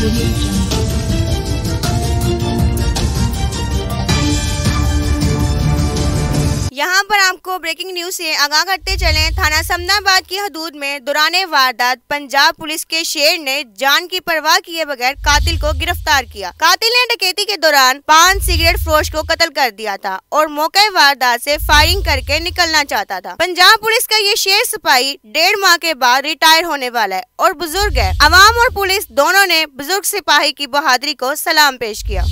Unique. आपको breaking news से आगाह करते चले। थाना समनाबाद की हदूद में दौरान वारदात, पंजाब पुलिस के शेर ने जान की परवाह किए बगैर कातिल को गिरफ़्तार किया। कातिल ने डकैती के दौरान पाँच सिगरेट, फरोश को कत्ल कर दिया था और मौके वारदात से फायरिंग करके निकलना चाहता था। पंजाब पुलिस का ये शेर सिपाही डेढ़ माह के बाद रिटायर होने वाला है और बुज़ुर्ग है। अवाम और पुलिस दोनों ने बुज़ुर्ग सिपाही की बहादुरी को सलाम पेश किया।